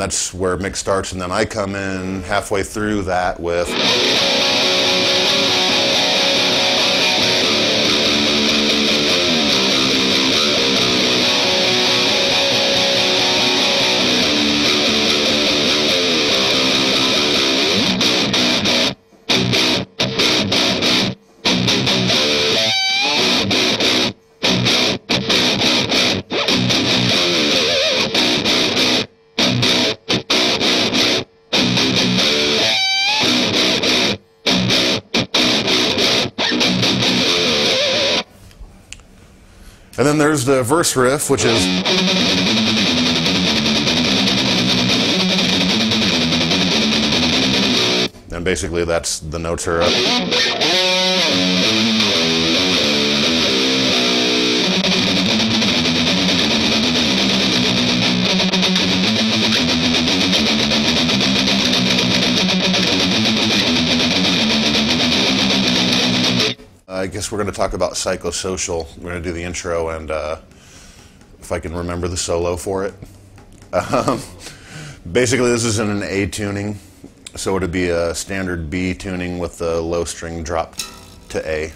that's where Mick starts, and then I come in halfway through that with. And then there's the verse riff, which is. And basically, that's the notes are up. I guess we're going to talk about psychosocial. We're going to do the intro, and uh, if I can remember the solo for it. Um, basically, this is in an A tuning, so it'd be a standard B tuning with the low string dropped to A.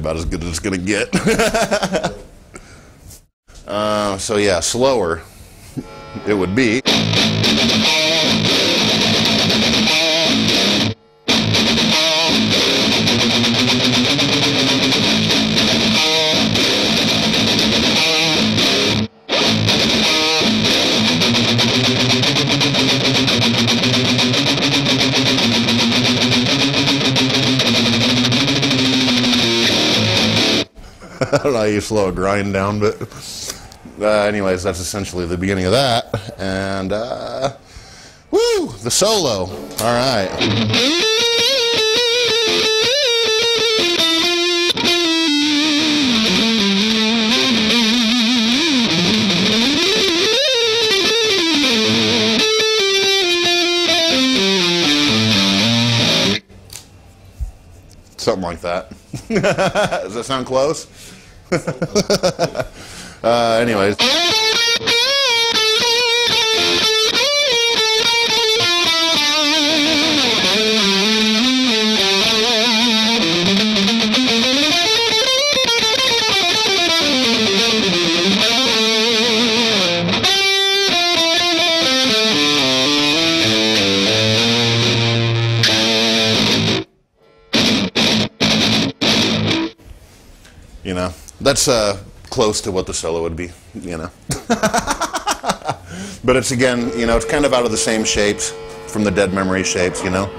probably about as good as it's going to get. uh, so, yeah, slower it would be. don't know you slow a grind down, but uh, anyways, that's essentially the beginning of that. And uh, woo, the solo. All right. Something like that. Does that sound close? uh, anyways. You know, that's uh, close to what the solo would be, you know. but it's again, you know, it's kind of out of the same shapes from the dead memory shapes, you know.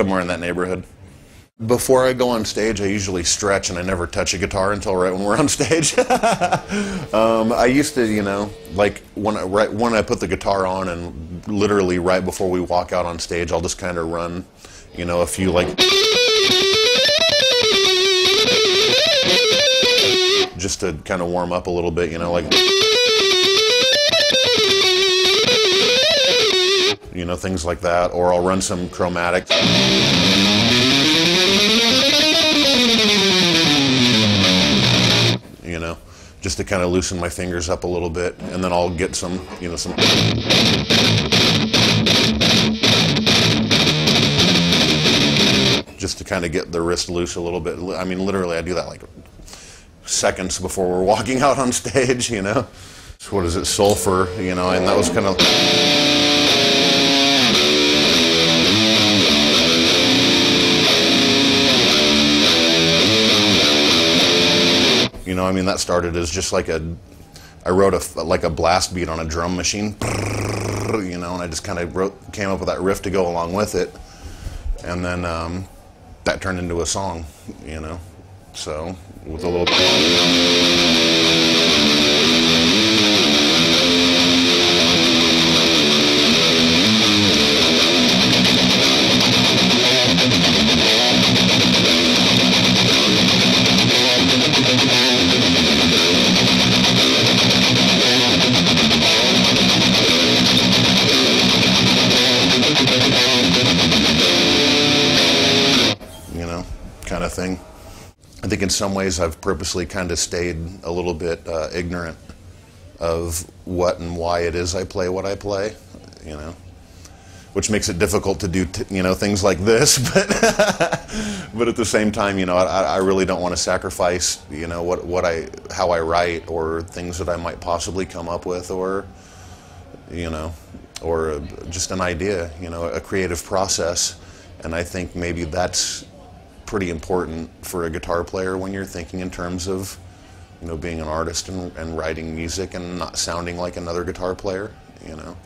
Somewhere in that neighborhood. Before I go on stage, I usually stretch and I never touch a guitar until right when we're on stage. um, I used to, you know, like when I, right when I put the guitar on and literally right before we walk out on stage, I'll just kind of run, you know, a few like just to kind of warm up a little bit, you know, like you know, things like that, or I'll run some chromatic. You know, just to kind of loosen my fingers up a little bit, and then I'll get some, you know, some. Just to kind of get the wrist loose a little bit. I mean, literally, I do that like seconds before we're walking out on stage, you know. So what is it, sulfur, you know, and that was kind of. You know, I mean, that started as just like a, I wrote a like a blast beat on a drum machine, you know, and I just kind of wrote, came up with that riff to go along with it, and then um, that turned into a song, you know. So with a little. Thing. I think in some ways I've purposely kind of stayed a little bit uh, ignorant of what and why it is I play what I play, you know, which makes it difficult to do, you know, things like this. But but at the same time, you know, I, I really don't want to sacrifice, you know, what what I how I write or things that I might possibly come up with or you know, or a, just an idea, you know, a creative process. And I think maybe that's pretty important for a guitar player when you're thinking in terms of, you know, being an artist and, and writing music and not sounding like another guitar player, you know.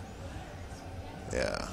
Yeah.